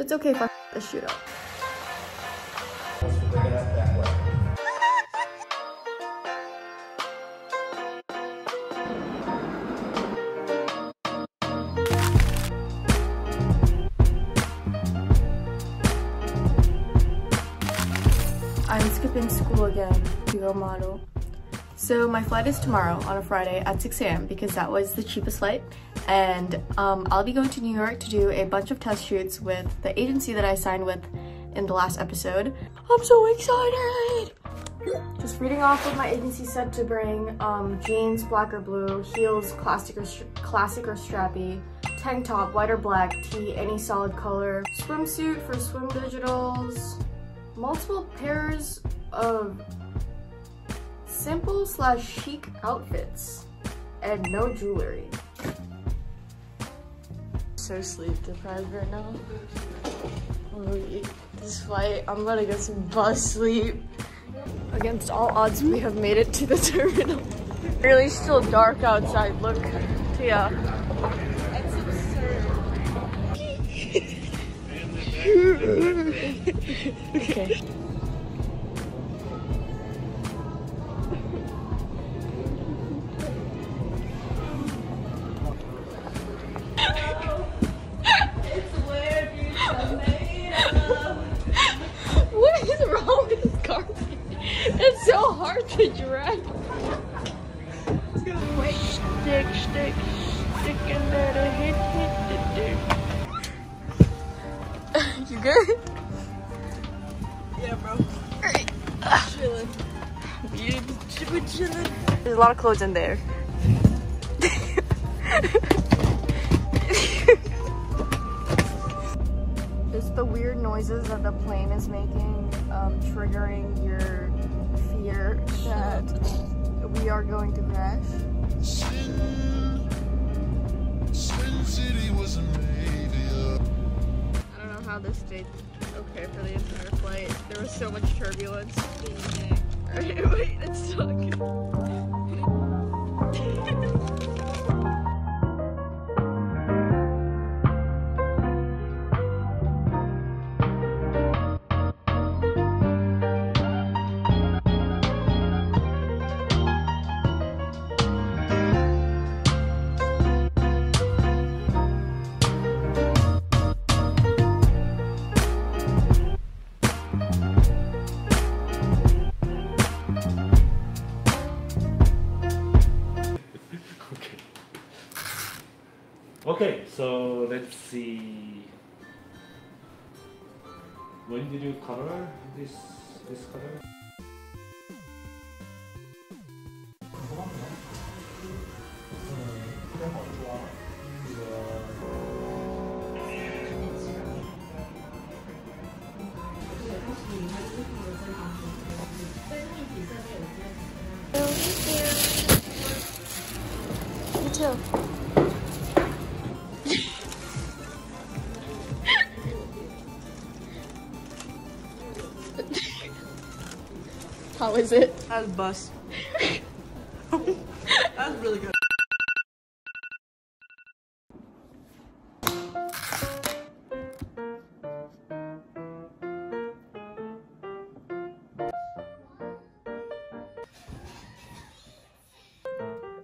It's okay if I the shoot up. I'm skipping school again to go model. So my flight is tomorrow on a Friday at 6 a.m. because that was the cheapest flight. And um, I'll be going to New York to do a bunch of test shoots with the agency that I signed with in the last episode. I'm so excited! Just reading off what my agency said to bring, um, jeans, black or blue, heels, classic or, classic or strappy, tank top, white or black, tee, any solid color, swimsuit for swim digitals, multiple pairs of simple slash chic outfits and no jewelry. So sleep deprived right now. This flight, I'm gonna get some bus sleep. Against all odds, we have made it to the terminal. really still dark outside, look. Yeah. That's absurd. okay. Good? Yeah, bro. Alright. Chilling. You chilling. There's a lot of clothes in there. It's the weird noises that the plane is making, um, triggering your fear that we are going to crash. Sin, Sin City was a I don't know how this stayed okay for the entire flight. There was so much turbulence. Wait, let's talk. Okay, so let's see. When did you color this this color? Me too. How is it? That was bust. that was really good.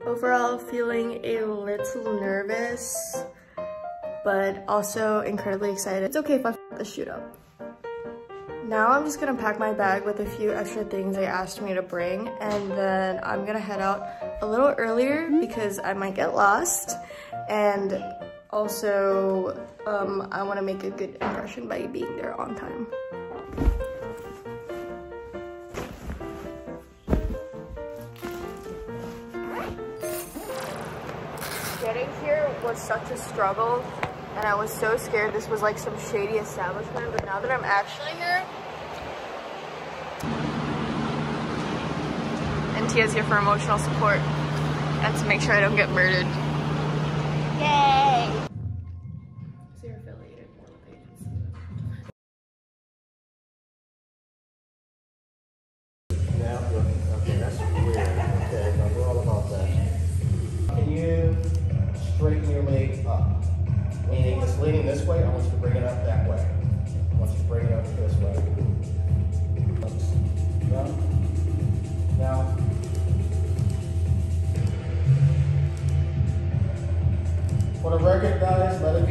Overall, feeling a little nervous, but also incredibly excited. It's okay if I f the shoot up. Now I'm just gonna pack my bag with a few extra things they asked me to bring and then I'm gonna head out a little earlier because I might get lost and also um, I wanna make a good impression by being there on time. Getting here was such a struggle and I was so scared this was like some shady establishment, but now that I'm actually here, and Tia's here for emotional support and to make sure I don't get murdered. Yay!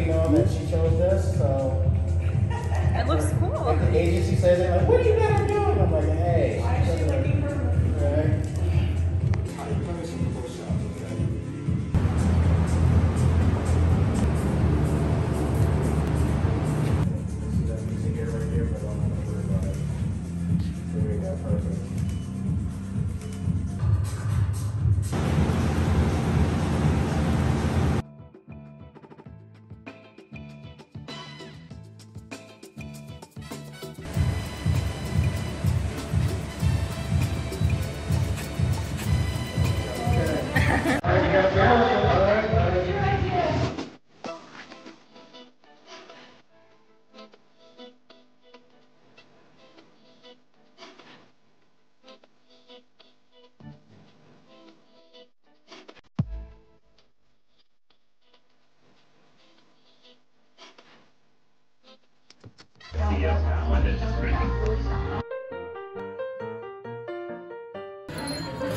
know that she chose this, so. It looks cool. The agency says it, like, what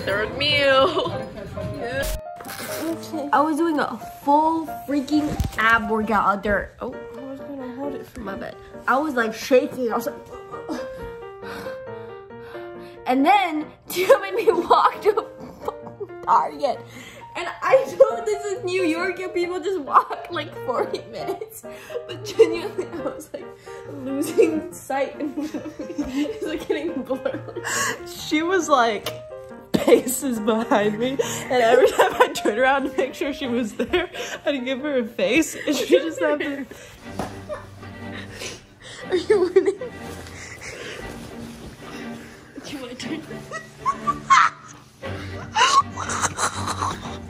Third meal. I was doing a full freaking ab workout out there. Oh, I was gonna hold it for my bad. I was like shaking. I was like, and then Tia made me walk to a Target. And I know this is New York and people just walk like 40 minutes. But genuinely, I was like losing sight and it's like getting blurred. She was like paces behind me, and every time I turned around to make sure she was there, I'd give her a face, and she just had to. Are you winning? Do my turn?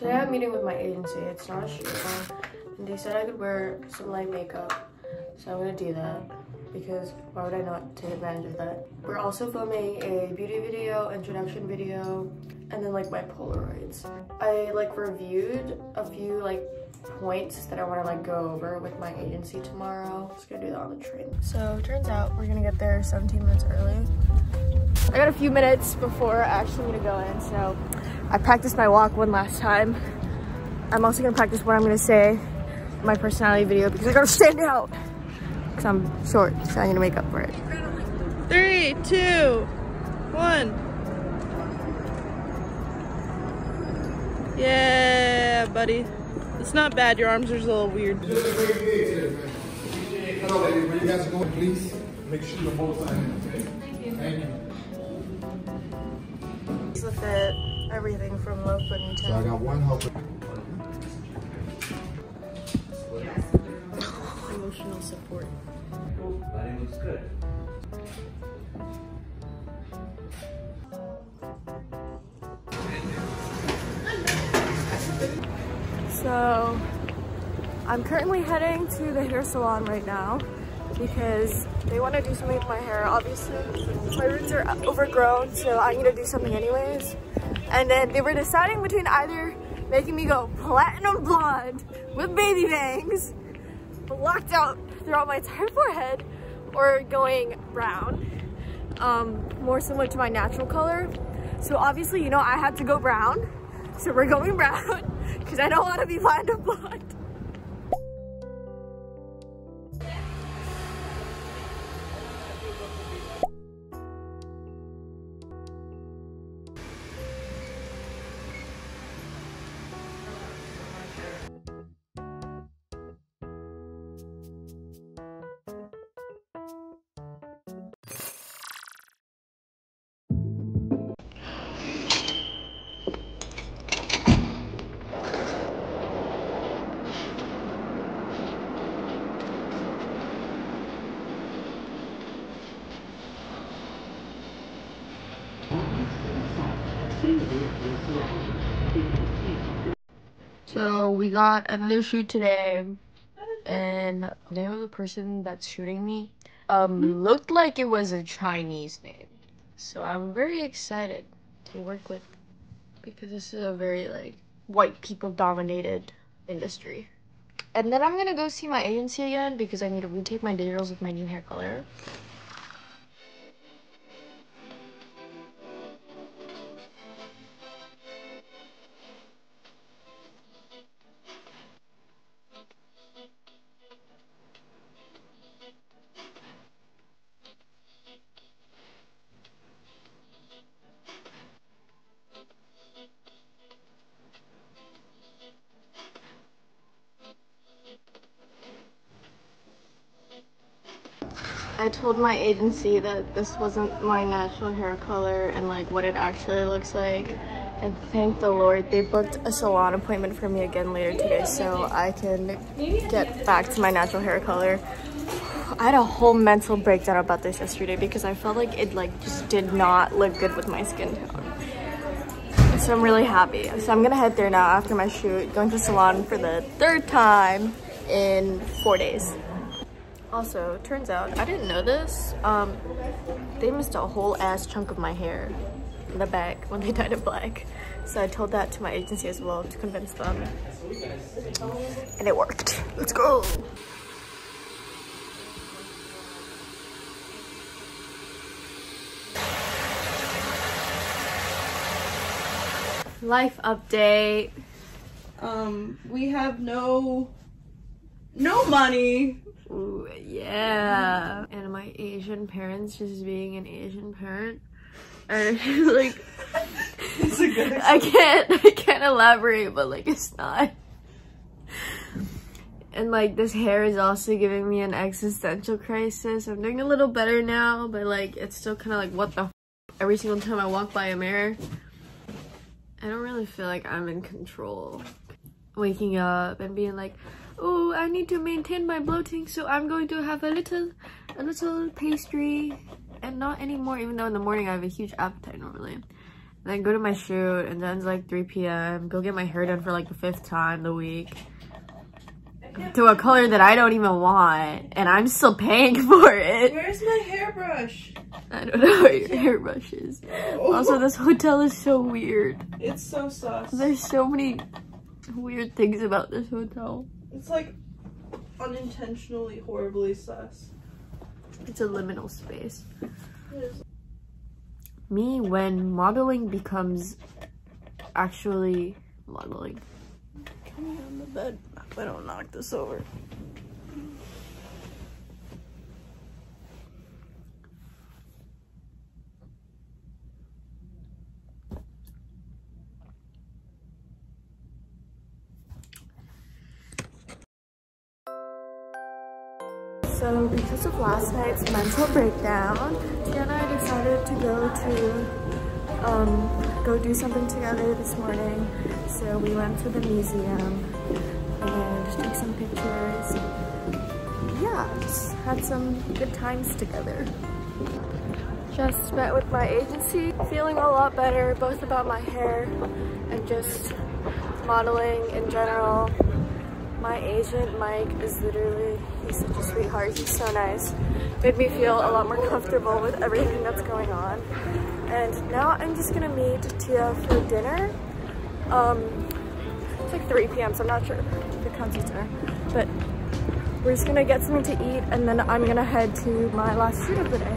Today I'm meeting with my agency. It's not a shoot, and they said I could wear some light makeup, so I'm gonna do that because why would I not take advantage of that? We're also filming a beauty video, introduction video, and then like my Polaroids. I like reviewed a few like points that I want to like go over with my agency tomorrow. Just gonna do that on the train. So turns out we're gonna get there 17 minutes early. I got a few minutes before I actually gonna go in, so I practiced my walk one last time. I'm also gonna practice what I'm gonna say in my personality video because I gotta stand out. Cause I'm short, so I'm gonna make up for it. Three, two, one. Yeah, buddy. It's not bad. Your arms are just a little weird. Hello, ladies. Where you guys are going, please make sure you're both okay? Thank you. It's the fit, everything from low foot So I got one helper. emotional support. Body looks good. So I'm currently heading to the hair salon right now because they want to do something with my hair. Obviously, my roots are overgrown, so I need to do something anyways. And then they were deciding between either making me go platinum blonde with baby bangs, blocked out throughout my entire forehead, or going brown, um, more similar to my natural color. So obviously, you know, I had to go brown. So we're going brown because I don't want to be platinum blonde. We got another shoot today, and the name of the person that's shooting me um looked like it was a Chinese name. So I'm very excited to work with because this is a very like white people dominated industry. And then I'm gonna go see my agency again because I need to retake my digitals with my new hair color. I told my agency that this wasn't my natural hair color and like what it actually looks like. And thank the Lord, they booked a salon appointment for me again later today so I can get back to my natural hair color. I had a whole mental breakdown about this yesterday because I felt like it like just did not look good with my skin tone. So I'm really happy. So I'm gonna head there now after my shoot, going to salon for the third time in four days. Also, turns out, I didn't know this, um, they missed a whole ass chunk of my hair in the back when they dyed it black. So I told that to my agency as well to convince them. And it worked. Let's go! Life update. Um, we have no, no money. Ooh, yeah. And my Asian parents just being an Asian parent. And like, I can't, I can't elaborate, but like, it's not. And like, this hair is also giving me an existential crisis. I'm doing a little better now, but like, it's still kind of like, what the every single time I walk by a mirror. I don't really feel like I'm in control. Waking up and being like, oh, I need to maintain my bloating, so I'm going to have a little, a little pastry, and not anymore, even though in the morning I have a huge appetite normally. And then go to my shoot, and then it's like 3 p.m. Go get my hair done for like the fifth time the week. To a color that I don't even want, and I'm still paying for it. Where's my hairbrush? I don't know where your hairbrush is. Oh. Also, this hotel is so weird. It's so sus. There's so many weird things about this hotel. It's like unintentionally horribly sus. It's a liminal space. Me when modeling becomes actually modeling. Can we on the bed? If I don't knock this over. Mental breakdown, Tia and I decided to go to um, go do something together this morning. So we went to the museum and took some pictures. Yeah, just had some good times together. Just met with my agency, feeling a lot better, both about my hair and just modeling in general. My agent, Mike, is literally, he's such a sweetheart. He's so nice. Made me feel a lot more comfortable with everything that's going on. And now I'm just gonna meet Tia for dinner. Um, it's like 3 p.m., so I'm not sure counts as dinner. But we're just gonna get something to eat and then I'm gonna head to my last shoot of the day.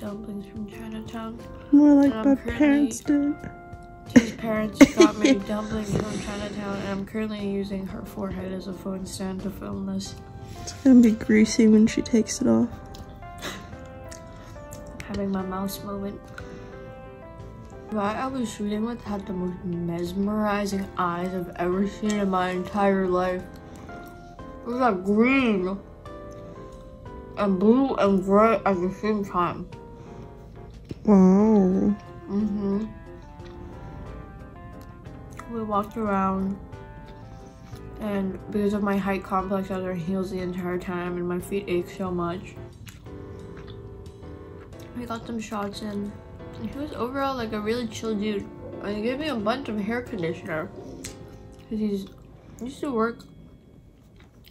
Dumplings from Chinatown. More like my parents did. Tia's parents got me dumplings from Chinatown, and I'm currently using her forehead as a phone stand to film this. It's gonna be greasy when she takes it off. Having my mouse moment. The guy I was shooting with had the most mesmerizing eyes I've ever seen in my entire life. It was like green and blue and gray at the same time. Wow. Mm-hmm. We walked around And because of my height complex, I was wearing heels the entire time and my feet ache so much. We got some shots in. And he was overall like a really chill dude. And he gave me a bunch of hair conditioner. Because he's he used to work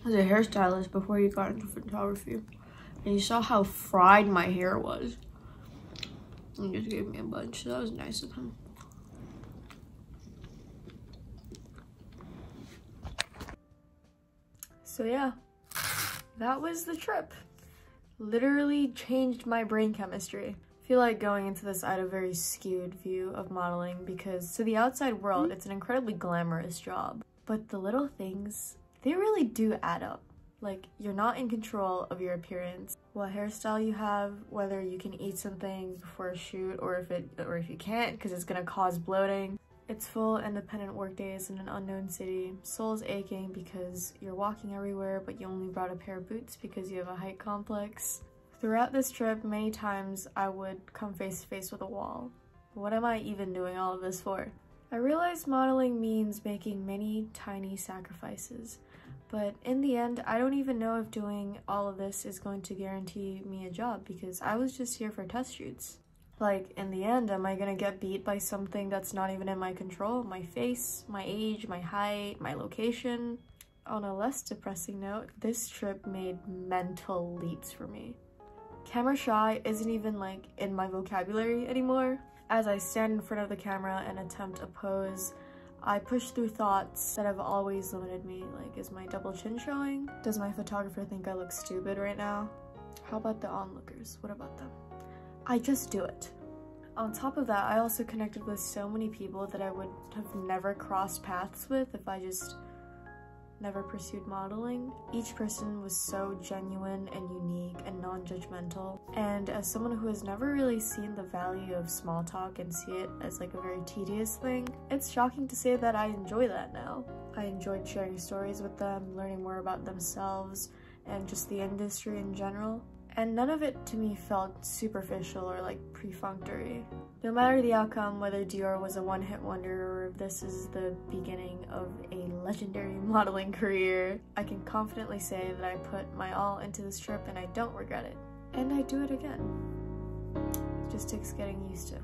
as a hairstylist before he got into photography. And he saw how fried my hair was. And just gave me a bunch. So that was nice of him. So yeah, that was the trip. Literally changed my brain chemistry. I feel like going into this I had a very skewed view of modeling because to the outside world, hmm? it's an incredibly glamorous job. But the little things, they really do add up. Like, you're not in control of your appearance. What hairstyle you have, whether you can eat something before a shoot or if it or if you can't because it's gonna cause bloating. It's full independent workdays in an unknown city. Soul's aching because you're walking everywhere but you only brought a pair of boots because you have a height complex. Throughout this trip, many times I would come face to face with a wall. What am I even doing all of this for? I realized modeling means making many tiny sacrifices. But in the end, I don't even know if doing all of this is going to guarantee me a job because I was just here for test shoots. Like, in the end, am I gonna get beat by something that's not even in my control? My face, my age, my height, my location? On a less depressing note, this trip made mental leaps for me. Camera shy isn't even like in my vocabulary anymore. As I stand in front of the camera and attempt a pose, I push through thoughts that have always limited me. Like, is my double chin showing? Does my photographer think I look stupid right now? How about the onlookers? What about them? I just do it. On top of that, I also connected with so many people that I would have never crossed paths with if I just never pursued modeling. Each person was so genuine and unique and non-judgmental. And as someone who has never really seen the value of small talk and see it as like a very tedious thing, it's shocking to say that I enjoy that now. I enjoyed sharing stories with them, learning more about themselves, and just the industry in general and none of it to me felt superficial or like perfunctory. No matter the outcome, whether Dior was a one-hit wonder or this is the beginning of a legendary modeling career, I can confidently say that I put my all into this trip and I don't regret it. And I do it again. It just takes getting used to.